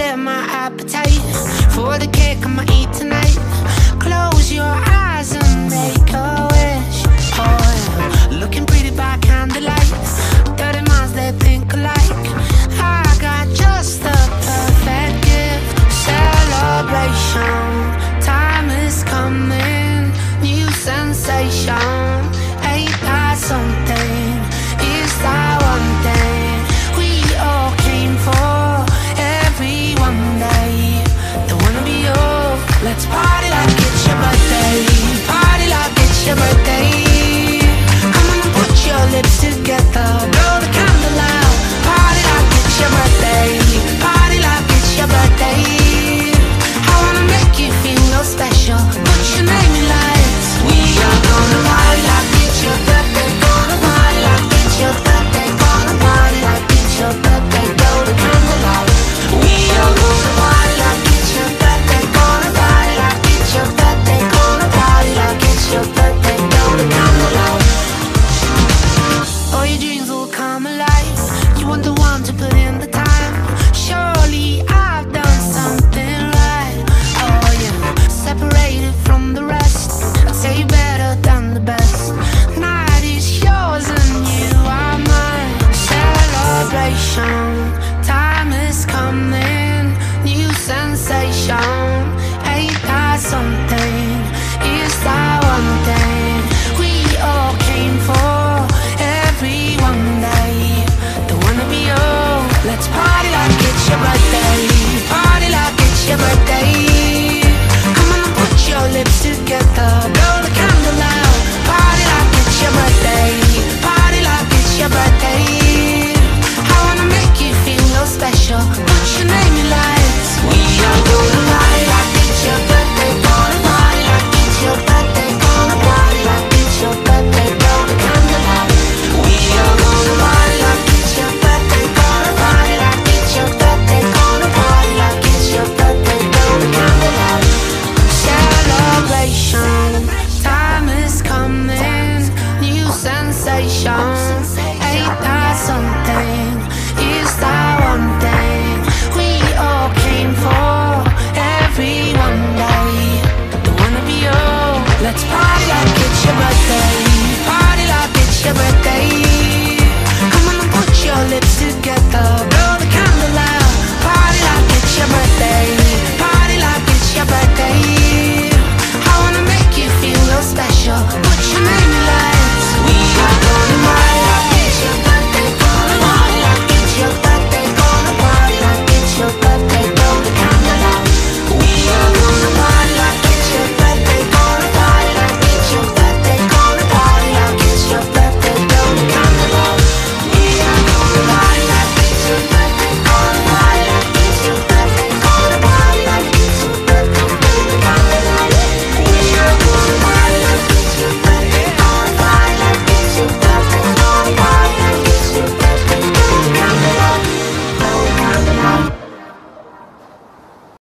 set my appetite For the cake I'ma eat tonight. conversation.